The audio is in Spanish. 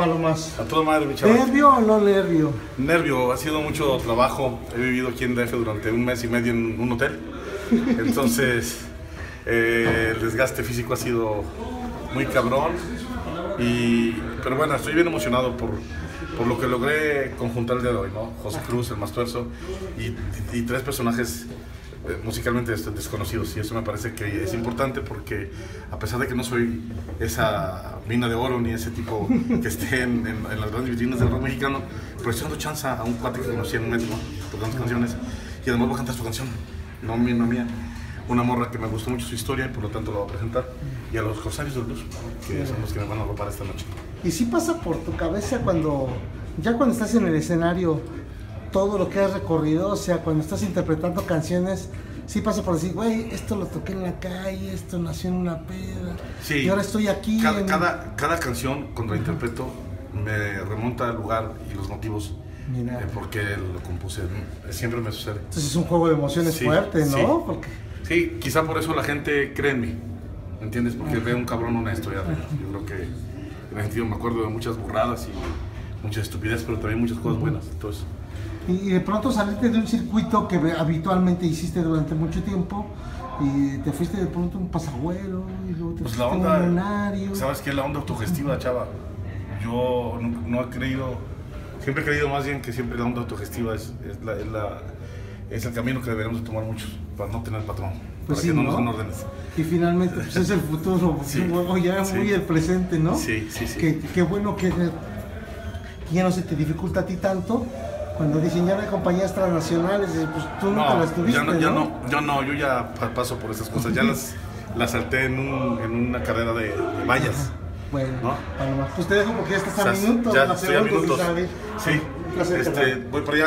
Palomas. A toda madre, mi chaval. ¿Nervio o no nervio? Nervio, ha sido mucho trabajo. He vivido aquí en DF durante un mes y medio en un hotel. Entonces, eh, el desgaste físico ha sido muy cabrón. Y, pero bueno, estoy bien emocionado por, por lo que logré conjuntar el día de hoy, ¿no? José Cruz, el Mastuerzo, y, y tres personajes musicalmente des- desconocidos. Y eso me parece que es importante porque, a pesar de que no soy esa mina de oro ni ese tipo que esté en, en- en las grandes vitrinas del rock mexicano, pero estoy dando chance a un cuate que conocí en un ¿no? tocando canciones, y además voy a cantar su canción, no mía, no mía. Una morra que me gustó mucho su historia y por lo tanto la voy a presentar. Y a los Corsarios del Blues, que son los que me van a ropar esta noche. Y si pasa por tu cabeza cuando, ya cuando estás en el escenario, todo lo que has recorrido, o sea, cuando estás interpretando canciones, sí pasa por decir, güey, esto lo toqué en la calle, esto nació en una peda, Sí. y ahora estoy aquí. Cada, en- cada, cada canción, cuando la interpreto, me remonta al lugar y los motivos Mira. eh, por qué lo compuse. Siempre me sucede. Entonces es un juego de emociones Sí, fuerte, ¿no? sí. Porque Sí, quizá por eso la gente cree en mí. ¿Me entiendes? Porque ve un cabrón honesto. Ya, yo creo que en ese sentido me acuerdo de muchas burradas y muchas estupideces, pero también muchas cosas buenas. Entonces, Y, de pronto saliste de un circuito que habitualmente hiciste durante mucho tiempo y te fuiste de pronto un pasagüero y luego te pues fuiste la un onda, lunario. ¿sabes qué? La onda autogestiva, chava. Yo no, no he creído, siempre he creído más bien que siempre la onda autogestiva es, es, la, es, la- es el camino que deberíamos de tomar muchos para no tener patrón, Pues para sí, que no, ¿no? nos den órdenes. Y finalmente pues es el futuro, Sí, luego ya sí. muy el presente, ¿no? Sí, sí, sí. Qué bueno que, que ya no se te dificulta a ti tanto cuando dicen ya no hay compañías transnacionales, pues tú nunca No, las tuviste, ya no, ya ¿no? no, yo no, yo ya pa- paso por esas cosas, ya las, las salté en, un, en una carrera de, de vallas. Bueno, ¿No? Paloma, pues te dejo porque ya estás a O sea, minutos, ya estoy a minutos. Sí, este, voy para allá.